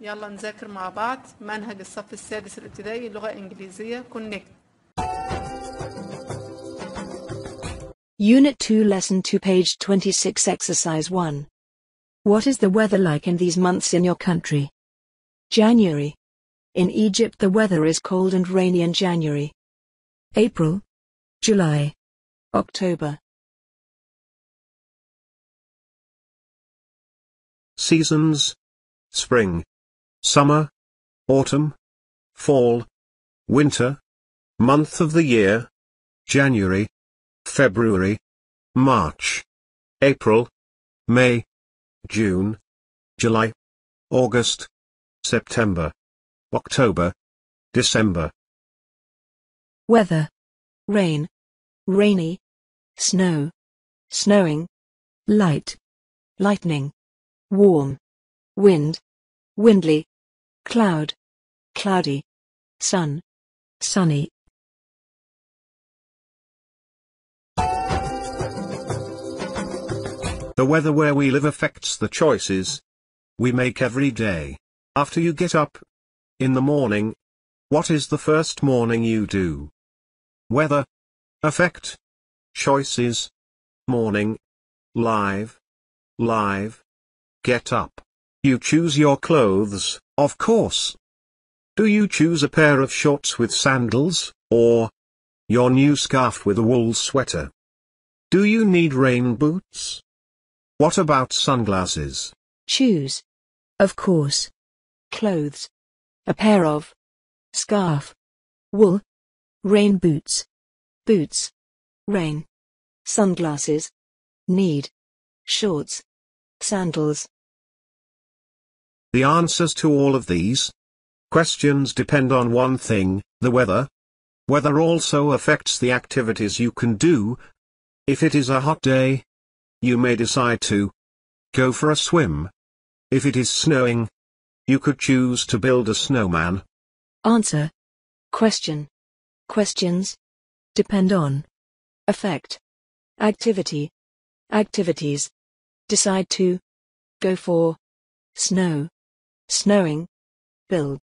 يلا نذاكر مع بعض منهج الصف السادس الابتدائي لغة إنجليزية كونكت Unit 2 Lesson 2 page 26 Exercise 1 What is the weather like in these months in your country? January. In Egypt the weather is cold and rainy in January. April. July. October. Seasons Spring, Summer, Autumn, Fall, Winter, Month of the Year, January, February, March, April, May, June, July, August, September, October, December. Weather. Rain. Rainy. Snow. Snowing. Light. Lightning. Warm. Wind. Windly. Cloud. Cloudy. Sun. Sunny. The weather where we live affects the choices we make every day. After you get up in the morning, what is the first morning you do? Weather, affect, choices, morning, live, live, get up. You choose your clothes, of course. Do you choose a pair of shorts with sandals, or your new scarf with a wool sweater? Do you need rain boots? What about sunglasses? Choose. Of course. Clothes. A pair of. Scarf. Wool. Rain boots. Boots. Rain. Sunglasses. Need. Shorts. Sandals. The answers to all of these questions depend on one thing, the weather. Weather also affects the activities you can do. If it is a hot day, you may decide to go for a swim. If it is snowing, you could choose to build a snowman. Answer. Question. Questions. Depend on. Affect. Activity. Activities. Decide to. Go for. Snow. Snowing. Build.